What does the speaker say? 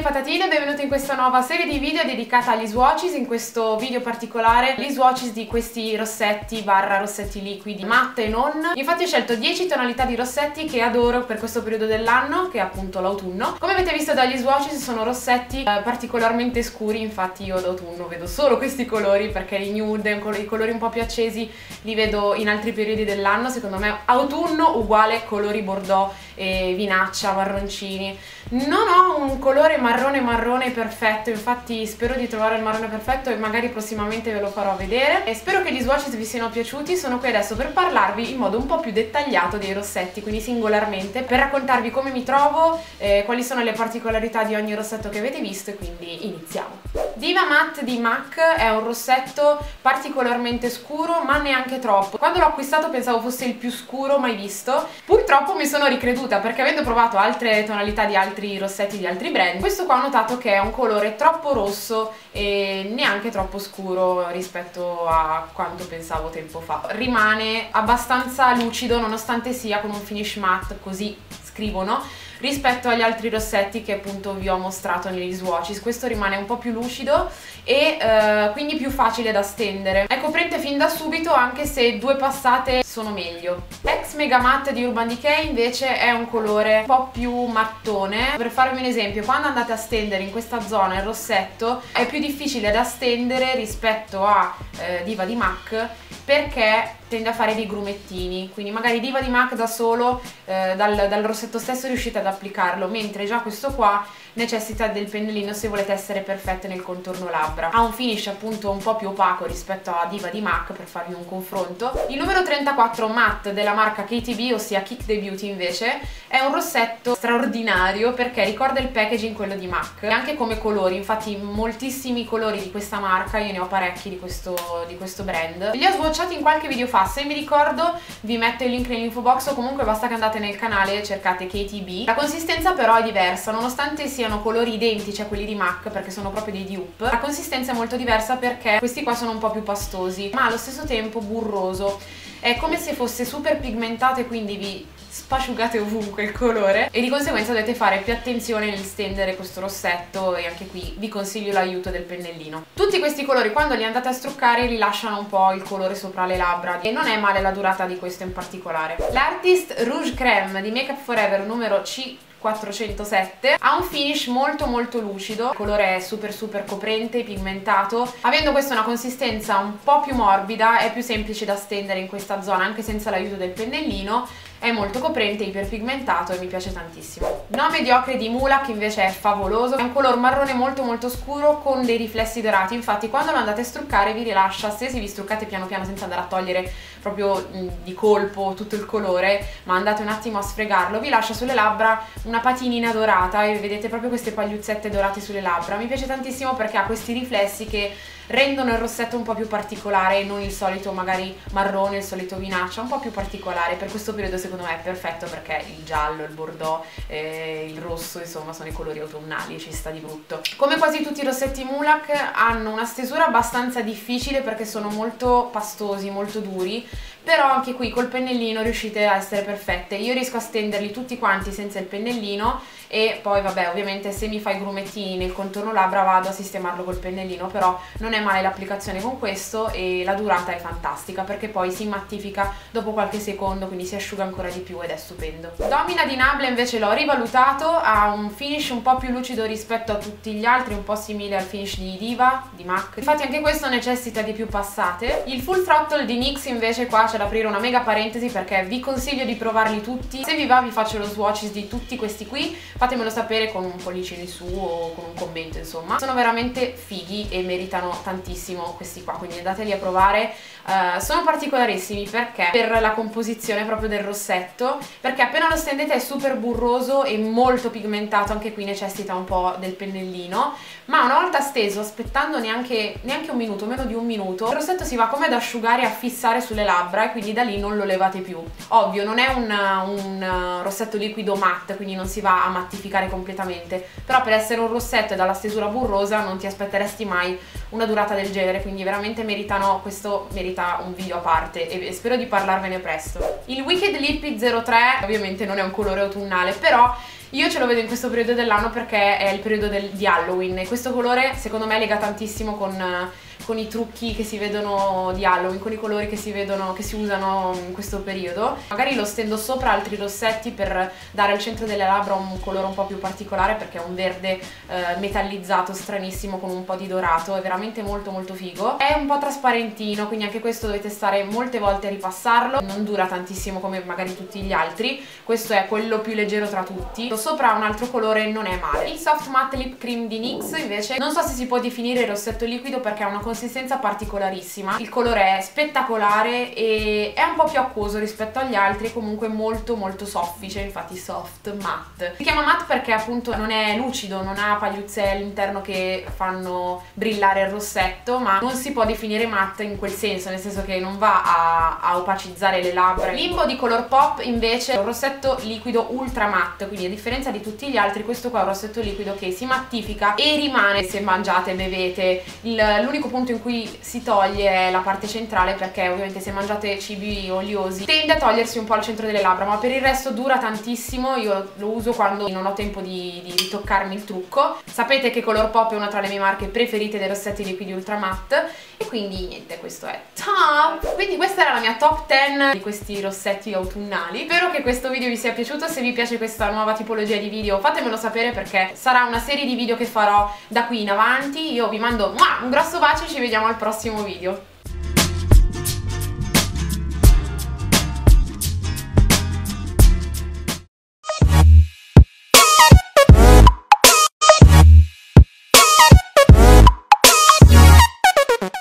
patatine, benvenuti in questa nuova serie di video dedicata agli swatches, in questo video particolare gli swatches di questi rossetti barra rossetti liquidi matte e non. Infatti ho scelto 10 tonalità di rossetti che adoro per questo periodo dell'anno, che è appunto l'autunno. Come avete visto dagli swatches sono rossetti eh, particolarmente scuri, infatti io d'autunno vedo solo questi colori perché i nude, i colori un po' più accesi li vedo in altri periodi dell'anno, secondo me autunno uguale colori bordeaux e vinaccia, marroncini. Non ho un colore marrone marrone perfetto, infatti spero di trovare il marrone perfetto e magari prossimamente ve lo farò vedere. E spero che gli swatches vi siano piaciuti, sono qui adesso per parlarvi in modo un po' più dettagliato dei rossetti, quindi singolarmente, per raccontarvi come mi trovo, eh, quali sono le particolarità di ogni rossetto che avete visto e quindi iniziamo. Diva Matte di MAC è un rossetto particolarmente scuro ma neanche troppo. Quando l'ho acquistato pensavo fosse il più scuro mai visto, purtroppo mi sono ricreduta perché avendo provato altre tonalità di altri rossetti di altri brand, questo qua ho notato che è un colore troppo rosso e neanche troppo scuro rispetto a quanto pensavo tempo fa. Rimane abbastanza lucido nonostante sia con un finish matte così scrivono rispetto agli altri rossetti che appunto vi ho mostrato negli swatches. Questo rimane un po' più lucido e eh, quindi più facile da stendere. È coprente fin da subito anche se due passate sono meglio. Ex Mega Matte di Urban Decay invece è un colore un po' più mattone. Per farvi un esempio quando andate a stendere in questa zona il rossetto è più difficile da stendere rispetto a eh, Diva di MAC perché tende a fare dei grumettini quindi magari Diva di MAC da solo eh, dal, dal, rossetto stesso riuscite ad applicarlo mentre già questo qua necessita del pennellino se volete essere perfette nel contorno labbra. Ha un finish appunto un po' più opaco rispetto a Diva di MAC per farvi un confronto. Il numero 34 matte della marca KTB ossia Kick the Beauty invece è un rossetto straordinario perché ricorda il packaging quello di MAC. Anche come colori infatti moltissimi colori di questa marca io ne ho parecchi di questo, di questo brand. Li ho swatchati in qualche video fa fa se mi ricordo vi metto il link nell'info box o comunque basta che andate nel canale e cercate KTB la consistenza però è diversa nonostante siano colori identici a quelli di MAC perché sono proprio dei dupe la consistenza è molto diversa perché questi qua sono un po' più pastosi ma allo stesso tempo burroso. È come se fosse super pigmentato e quindi vi spasciugate ovunque il colore e di conseguenza dovete fare più attenzione nel stendere questo rossetto e anche qui vi consiglio l'aiuto del pennellino. Tutti questi colori quando li andate a struccare rilasciano un po' il colore sopra le labbra e non è male la durata di questo in particolare. L'Artist Rouge Creme di Makeup Forever numero C 407 ha un finish molto molto lucido il colore è super super coprente pigmentato avendo questa una consistenza un po' più morbida è più semplice da stendere in questa zona anche senza l'aiuto del pennellino è molto coprente, iperpigmentato e mi piace tantissimo. No mediocre di Mula che invece è favoloso, è un color marrone molto molto scuro con dei riflessi dorati, infatti quando lo andate a struccare vi rilascia, se vi struccate piano piano senza andare a togliere proprio di colpo tutto il colore, ma andate un attimo a sfregarlo, vi lascia sulle labbra una patinina dorata e vedete proprio queste pagliuzzette dorate sulle labbra. Mi piace tantissimo perché ha questi riflessi che rendono il rossetto un po' più particolare, non il solito magari marrone, il solito vinaccia, un po' più particolare, per questo periodo secondo me è perfetto perché il giallo, il bordeaux, eh, il rosso insomma sono i colori autunnali, ci sta di brutto. Come quasi tutti i rossetti Mulak hanno una stesura abbastanza difficile perché sono molto pastosi, molto duri, però anche qui col pennellino riuscite a essere perfette. Io riesco a stenderli tutti quanti senza il pennellino e poi vabbè ovviamente se mi fai grumettini nel contorno labbra vado a sistemarlo col pennellino però non è male l'applicazione con questo e la durata è fantastica perché poi si mattifica dopo qualche secondo quindi si asciuga ancora di più ed è stupendo. Domina di Nabla invece l'ho rivalutato, ha un finish un po' più lucido rispetto a tutti gli altri, un po' simile al finish di Diva, di MAC. Infatti anche questo necessita di più passate. Il Full Throttle di NYX invece qua c'è da aprire una mega parentesi perché vi consiglio di provarli tutti. Se vi va vi faccio lo swatches di tutti questi qui. Fatemelo sapere con un pollice in su o con un commento insomma. Sono veramente fighi e meritano tantissimo questi qua quindi andateli a provare. Uh, sono particolarissimi perché? Per la composizione proprio del rossetto perché appena lo stendete è super burroso e molto pigmentato anche qui necessita un po' del pennellino. Ma una volta steso aspettando neanche, neanche un minuto meno di un minuto il rossetto si va come ad asciugare e a fissare sulle labbra labbra e quindi da lì non lo levate più. Ovvio, non è un, un rossetto liquido matte, quindi non si va a mattificare completamente, però per essere un rossetto e dalla stesura burrosa non ti aspetteresti mai una durata del genere, quindi veramente meritano, questo merita un video a parte e spero di parlarvene presto. Il Wicked Lippy 03 ovviamente non è un colore autunnale, però io ce lo vedo in questo periodo dell'anno perché è il periodo del, di Halloween e questo colore secondo me lega tantissimo con con i trucchi che si vedono di Halloween, con i colori che si vedono, che si usano in questo periodo. Magari lo stendo sopra altri rossetti per dare al centro delle labbra un colore un po' più particolare perché è un verde eh, metallizzato stranissimo con un po' di dorato, è veramente molto molto figo. È un po' trasparentino, quindi anche questo dovete stare molte volte a ripassarlo, non dura tantissimo come magari tutti gli altri, questo è quello più leggero tra tutti. Sopra un altro colore non è male. Il Soft Matte Lip Cream di NYX invece non so se si può definire il rossetto liquido perché ha una consistenza consistenza particolarissima. Il colore è spettacolare e è un po' più acquoso rispetto agli altri comunque molto molto soffice infatti soft matte. Si chiama matte perché appunto non è lucido non ha pagliuzze all'interno che fanno brillare il rossetto ma non si può definire matte in quel senso nel senso che non va a, a opacizzare le labbra. Limbo di Color Pop invece è un rossetto liquido ultra matte quindi a differenza di tutti gli altri questo qua è un rossetto liquido che si mattifica e rimane se mangiate e bevete. L'unico punto punto in cui si toglie la parte centrale perché ovviamente se mangiate cibi oliosi tende a togliersi un po' al centro delle labbra ma per il resto dura tantissimo io lo uso quando non ho tempo di, di ritoccarmi il trucco. Sapete che Color Pop è una tra le mie marche preferite dei rossetti liquidi ultra matte e quindi niente questo è top! Quindi questa era la mia top 10 di questi rossetti autunnali. Spero che questo video vi sia piaciuto se vi piace questa nuova tipologia di video fatemelo sapere perché sarà una serie di video che farò da qui in avanti. Io vi mando un grosso bacio ci vediamo al prossimo video.